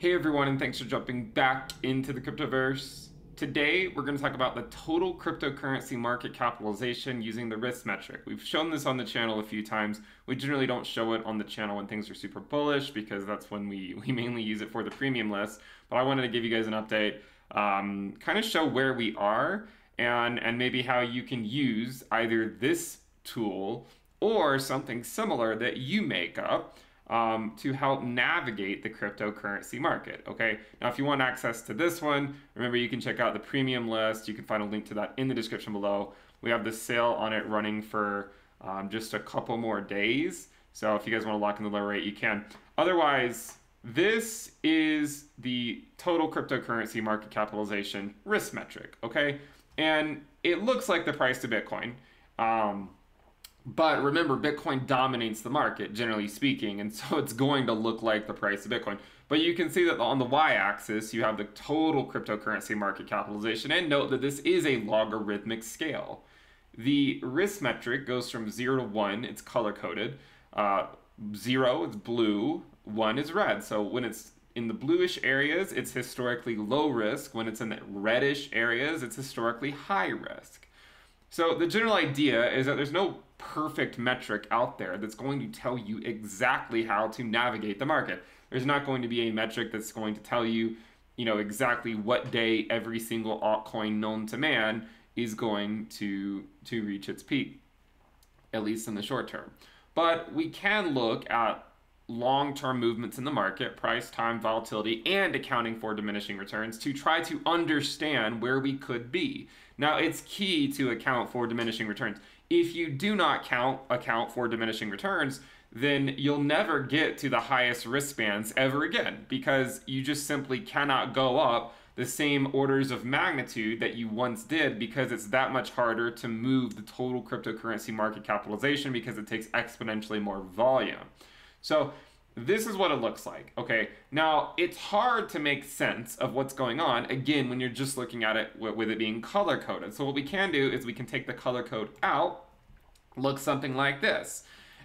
Hey everyone, and thanks for jumping back into the cryptoverse. Today, we're going to talk about the total cryptocurrency market capitalization using the risk metric. We've shown this on the channel a few times. We generally don't show it on the channel when things are super bullish because that's when we, we mainly use it for the premium list. But I wanted to give you guys an update, um, kind of show where we are and, and maybe how you can use either this tool or something similar that you make up um, to help navigate the cryptocurrency market. Okay, now if you want access to this one, remember you can check out the premium list. You can find a link to that in the description below. We have the sale on it running for um, just a couple more days. So if you guys want to lock in the low rate, you can. Otherwise, this is the total cryptocurrency market capitalization risk metric. Okay, and it looks like the price to Bitcoin. Um, but remember, Bitcoin dominates the market, generally speaking, and so it's going to look like the price of Bitcoin. But you can see that on the y axis, you have the total cryptocurrency market capitalization, and note that this is a logarithmic scale. The risk metric goes from 0 to 1, it's color coded. Uh, 0 is blue, 1 is red. So when it's in the bluish areas, it's historically low risk. When it's in the reddish areas, it's historically high risk. So the general idea is that there's no perfect metric out there that's going to tell you exactly how to navigate the market. There's not going to be a metric that's going to tell you, you know, exactly what day every single altcoin known to man is going to to reach its peak, at least in the short term. But we can look at long-term movements in the market, price, time, volatility, and accounting for diminishing returns to try to understand where we could be. Now, it's key to account for diminishing returns. If you do not count account for diminishing returns, then you'll never get to the highest risk bands ever again because you just simply cannot go up the same orders of magnitude that you once did because it's that much harder to move the total cryptocurrency market capitalization because it takes exponentially more volume. So this is what it looks like. Okay, now it's hard to make sense of what's going on again when you're just looking at it with it being color coded. So what we can do is we can take the color code out, look something like this,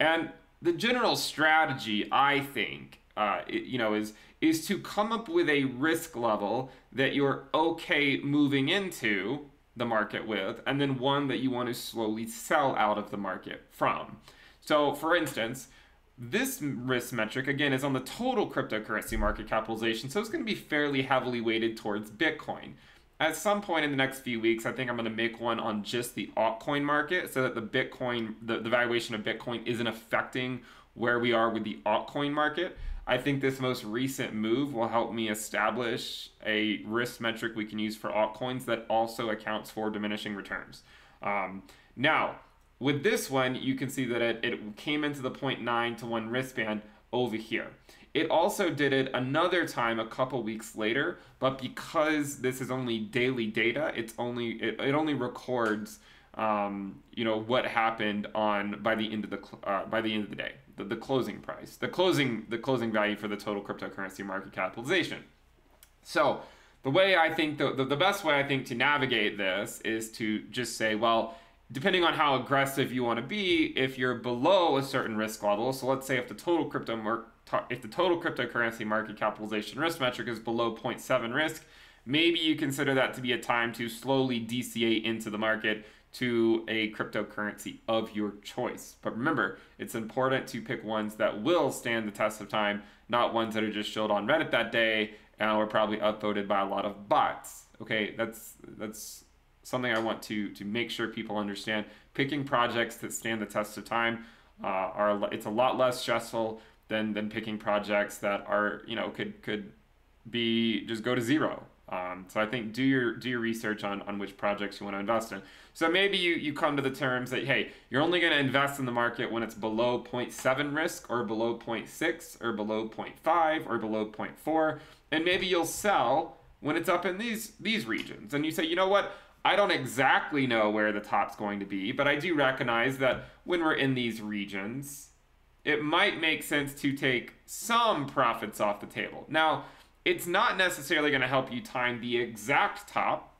and the general strategy I think, uh, you know, is is to come up with a risk level that you're okay moving into the market with, and then one that you want to slowly sell out of the market from. So, for instance this risk metric, again, is on the total cryptocurrency market capitalization, so it's going to be fairly heavily weighted towards Bitcoin. At some point in the next few weeks, I think I'm going to make one on just the altcoin market so that the Bitcoin, the, the valuation of Bitcoin isn't affecting where we are with the altcoin market. I think this most recent move will help me establish a risk metric we can use for altcoins that also accounts for diminishing returns. Um, now, with this one, you can see that it, it came into the 0.9 to 1 risk band over here. It also did it another time a couple weeks later, but because this is only daily data, it's only it, it only records um, you know what happened on by the end of the uh, by the end of the day, the, the closing price, the closing the closing value for the total cryptocurrency market capitalization. So the way I think the, the, the best way I think to navigate this is to just say, well, depending on how aggressive you want to be, if you're below a certain risk level, so let's say if the total crypto mar- if the total cryptocurrency market capitalization risk metric is below 0.7 risk, maybe you consider that to be a time to slowly DCA into the market to a cryptocurrency of your choice. But remember, it's important to pick ones that will stand the test of time, not ones that are just showed on Reddit that day and were probably upvoted by a lot of bots. Okay, that's that's something I want to to make sure people understand. Picking projects that stand the test of time uh, are it's a lot less stressful than than picking projects that are you know could could be just go to zero. Um, so I think do your do your research on, on which projects you want to invest in. So maybe you, you come to the terms that hey, you're only going to invest in the market when it's below 0.7 risk or below 0.6 or below 0.5 or below 0.4, and maybe you'll sell when it's up in these these regions. And you say, you know what, I don't exactly know where the top's going to be, but I do recognize that when we're in these regions, it might make sense to take some profits off the table. Now, it's not necessarily going to help you time the exact top.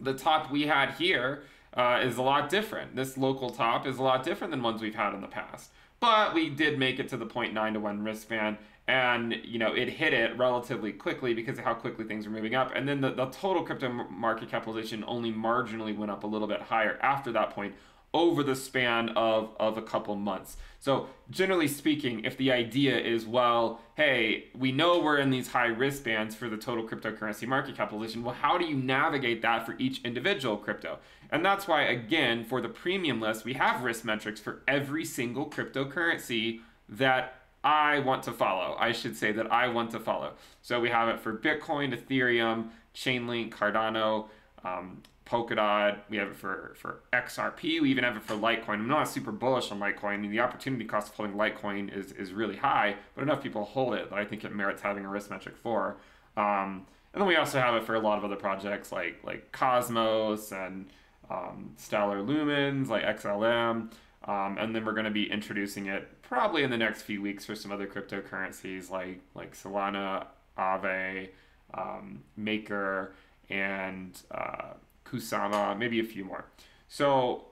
The top we had here uh, is a lot different. This local top is a lot different than ones we've had in the past. But we did make it to the 0.9 to 1 risk band, and you know it hit it relatively quickly because of how quickly things were moving up. And then the, the total crypto market capitalization only marginally went up a little bit higher after that point over the span of, of a couple months so generally speaking if the idea is well hey we know we're in these high risk bands for the total cryptocurrency market capitalization well how do you navigate that for each individual crypto and that's why again for the premium list we have risk metrics for every single cryptocurrency that I want to follow. I should say that I want to follow. So we have it for Bitcoin, Ethereum, Chainlink, Cardano, um, Polkadot. We have it for, for XRP. We even have it for Litecoin. I'm not super bullish on Litecoin. I mean, the opportunity cost of holding Litecoin is, is really high, but enough people hold it that I think it merits having a risk metric for. Um, and then we also have it for a lot of other projects like like Cosmos and um, Stellar Lumens, like XLM. Um, and then we're going to be introducing it probably in the next few weeks for some other cryptocurrencies like like Solana, Aave, um, Maker, and uh, Kusama, maybe a few more. So,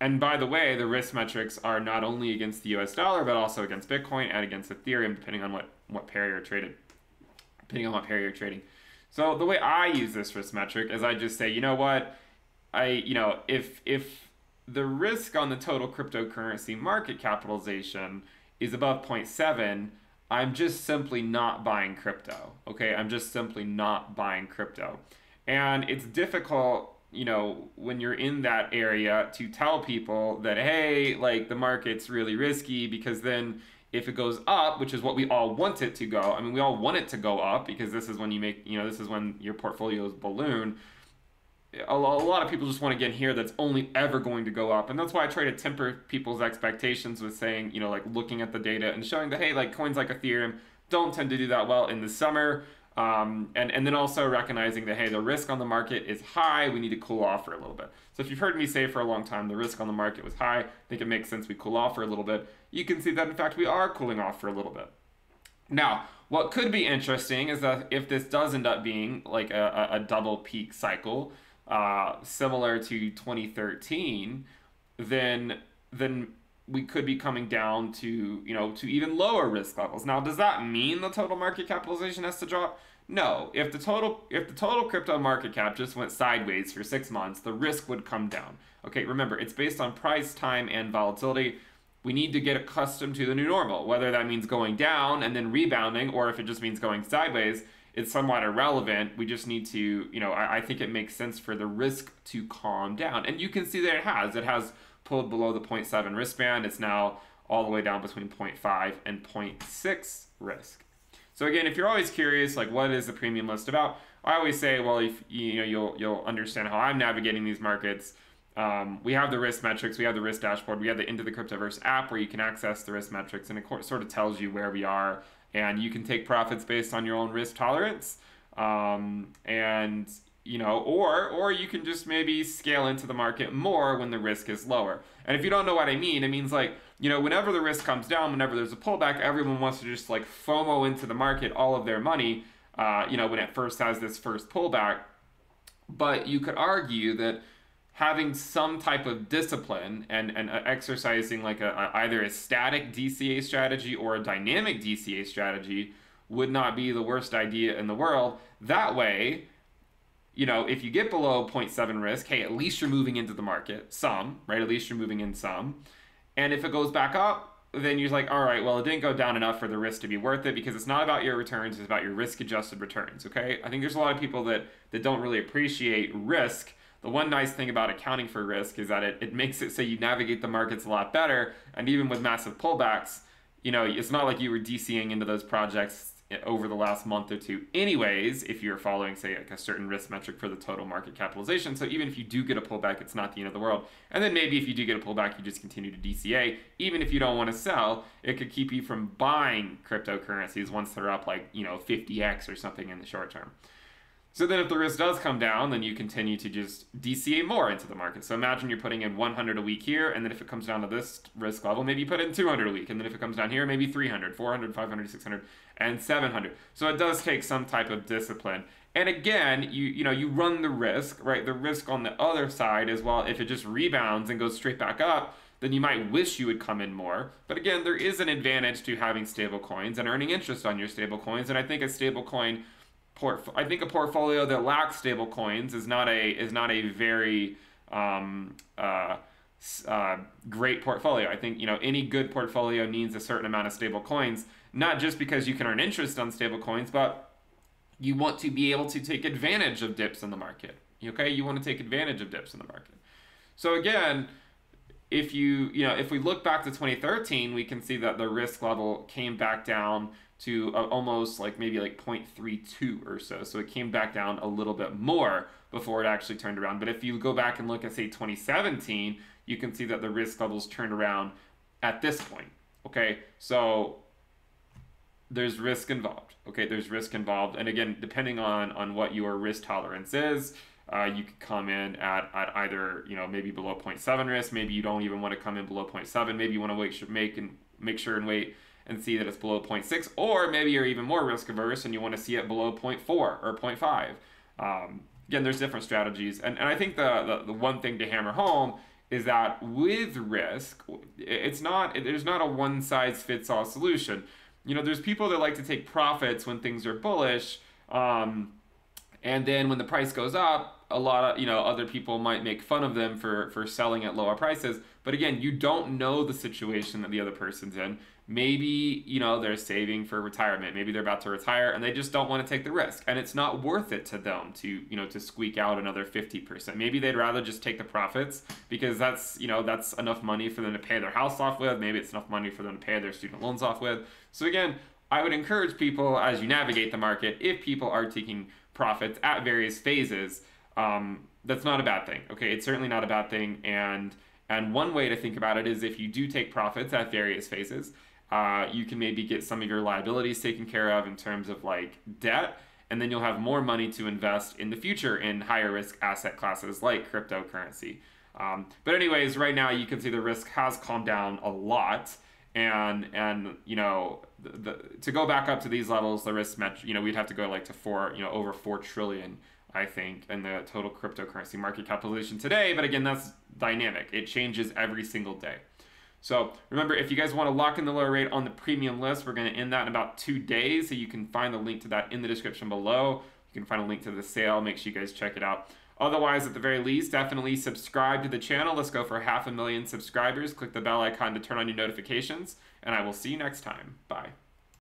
and by the way, the risk metrics are not only against the U.S. dollar but also against Bitcoin and against Ethereum, depending on what what pair you're traded, depending on what pair you're trading. So the way I use this risk metric is I just say, you know what, I you know if if the risk on the total cryptocurrency market capitalization is above 0.7, I'm just simply not buying crypto. Okay, I'm just simply not buying crypto. And it's difficult, you know, when you're in that area to tell people that, hey, like the market's really risky because then if it goes up, which is what we all want it to go, I mean, we all want it to go up because this is when you make, you know, this is when your portfolios balloon. A lot of people just want to get in here that's only ever going to go up and that's why i try to temper people's expectations with saying you know like looking at the data and showing that hey like coins like ethereum don't tend to do that well in the summer um, and, and then also recognizing that hey the risk on the market is high we need to cool off for a little bit. So if you've heard me say for a long time the risk on the market was high i think it makes sense we cool off for a little bit. You can see that in fact we are cooling off for a little bit. Now what could be interesting is that if this does end up being like a, a double peak cycle uh, similar to 2013, then then we could be coming down to you know to even lower risk levels. Now, does that mean the total market capitalization has to drop? No. If the total if the total crypto market cap just went sideways for six months, the risk would come down. Okay, remember it's based on price, time, and volatility. We need to get accustomed to the new normal, whether that means going down and then rebounding, or if it just means going sideways it's somewhat irrelevant. We just need to, you know, I, I think it makes sense for the risk to calm down. And you can see that it has. It has pulled below the 0.7 risk band. It's now all the way down between 0.5 and 0.6 risk. So again, if you're always curious, like what is the premium list about? I always say, well, if you know, you'll you'll understand how I'm navigating these markets. Um, we have the risk metrics, we have the risk dashboard, we have the Into the Cryptoverse app where you can access the risk metrics, and it sort of tells you where we are and you can take profits based on your own risk tolerance um, and you know or or you can just maybe scale into the market more when the risk is lower and if you don't know what i mean it means like you know whenever the risk comes down whenever there's a pullback everyone wants to just like fomo into the market all of their money uh, you know when it first has this first pullback but you could argue that having some type of discipline and, and uh, exercising like a, a, either a static DCA strategy or a dynamic DCA strategy would not be the worst idea in the world. That way, you know, if you get below 0.7 risk, hey, at least you're moving into the market some, right? At least you're moving in some. And if it goes back up, then you're like, all right, well, it didn't go down enough for the risk to be worth it because it's not about your returns, it's about your risk adjusted returns, okay? I think there's a lot of people that, that don't really appreciate risk the one nice thing about accounting for risk is that it, it makes it so you navigate the markets a lot better. And even with massive pullbacks, you know, it's not like you were DCing into those projects over the last month or two. Anyways if you're following say like a certain risk metric for the total market capitalization so even if you do get a pullback it's not the end of the world. And then maybe if you do get a pullback you just continue to dca even if you don't want to sell it could keep you from buying cryptocurrencies once they're up like you know 50x or something in the short term so then if the risk does come down, then you continue to just DCA more into the market. So imagine you're putting in 100 a week here, and then if it comes down to this risk level, maybe you put in 200 a week. And then if it comes down here, maybe 300, 400, 500, 600, and 700. So it does take some type of discipline. And again, you you know, you run the risk, right? The risk on the other side as well, if it just rebounds and goes straight back up, then you might wish you would come in more. But again, there is an advantage to having stable coins and earning interest on your stable coins. And I think a stable coin port I think a portfolio that lacks stable coins is not a is not a very um, uh, uh, great portfolio. I think you know any good portfolio needs a certain amount of stable coins, not just because you can earn interest on stable coins, but you want to be able to take advantage of dips in the market. Okay, you want to take advantage of dips in the market. So again, if you you know if we look back to 2013, we can see that the risk level came back down to uh, almost like maybe like 0.32 or so. So it came back down a little bit more before it actually turned around. But if you go back and look at say 2017, you can see that the risk levels turned around at this point. Okay, so there's risk involved. Okay, there's risk involved, and again, depending on on what your risk tolerance is, uh, you could come in at, at either you know maybe below 0.7 risk. Maybe you don't even want to come in below 0.7. Maybe you want to wait, make and make sure and wait and see that it's below 0.6, or maybe you're even more risk averse and you want to see it below 0.4 or 0.5. Um, again, there's different strategies, and and I think the, the the one thing to hammer home is that with risk, it's not there's not a one size fits all solution. You know, there's people that like to take profits when things are bullish, um, and then when the price goes up, a lot of you know other people might make fun of them for for selling at lower prices. But again, you don't know the situation that the other person's in maybe you know they're saving for retirement. Maybe they're about to retire and they just don't want to take the risk. And it's not worth it to them to you know to squeak out another 50% maybe they'd rather just take the profits because that's you know that's enough money for them to pay their house off with. Maybe it's enough money for them to pay their student loans off with. So again i would encourage people as you navigate the market if people are taking profits at various phases um, that's not a bad thing okay? It's certainly not a bad thing. And and one way to think about it is if you do take profits at various phases uh, you can maybe get some of your liabilities taken care of in terms of like debt, and then you'll have more money to invest in the future in higher risk asset classes like cryptocurrency. Um, but anyways, right now you can see the risk has calmed down a lot, and and you know the, the, to go back up to these levels, the risk metric, you know, we'd have to go like to four, you know, over four trillion. I think, in the total cryptocurrency market capitalization today. But again, that's dynamic. It changes every single day. So remember, if you guys want to lock in the lower rate on the premium list, we're going to end that in about two days. So you can find the link to that in the description below. You can find a link to the sale. Make sure you guys check it out. Otherwise, at the very least, definitely subscribe to the channel. Let's go for half a million subscribers. Click the bell icon to turn on your notifications, and I will see you next time. Bye.